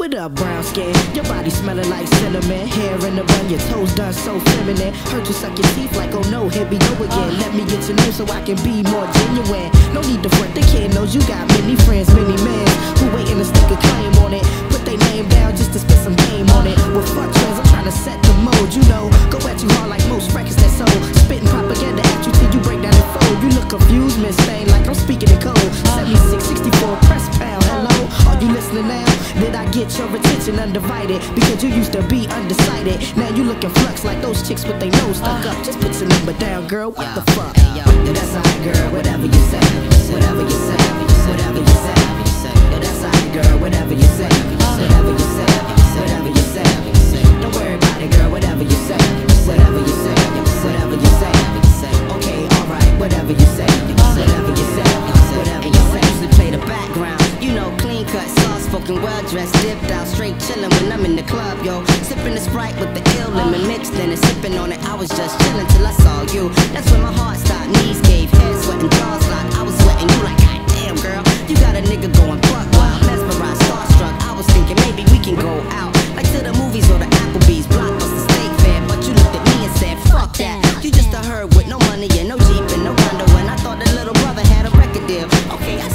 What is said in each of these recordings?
What up, brown skin? Your body smelling like cinnamon. Hair in the bun, your toes done so feminine. Hurt to suck your teeth like, oh no, here we go again. Let me get to know so I can be more genuine. No need to front, the kid knows you got many friends, many men who waiting to stick a claim on it. Put their name down just to spit some game on it. Well, fuck trends, I'm trying to set the mode, you know. Go at you hard like most records that sold. Spitting propaganda at you till you break down and fold. You look confused, Miss Stain, like I'm speaking in code. Uh-huh. 76, 64, press pound, you listening now? Did I get your attention undivided? Because you used to be undecided. Now you looking flux like those chicks with their nose stuck up. Just put your number down, girl. What the fuck? Hey, yo, that's alright, girl. Whatever you say, whatever you say, cut, soft spoken, well dressed, dipped out, straight chillin' when I'm in the club, yo. Sipping the sprite with the ill lemon mixed in and sipping on it. I was just chillin' till I saw you. That's when my heart stopped, knees gave, head sweating, jaws locked. I was sweating you like, God damn, girl. You got a nigga going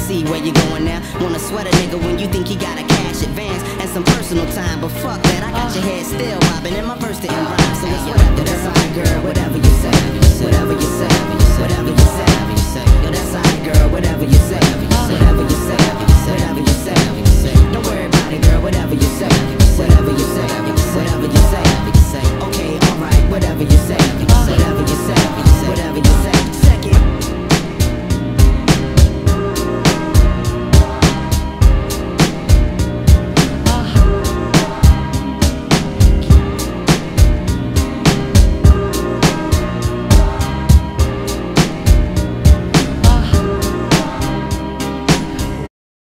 see where you're going now. Wanna sweat a nigga when you think he got a cash advance and some personal time. But fuck that, I got uh, your head still bobbing and my verse didn't rhyme. So it's that's my girl? Whatever.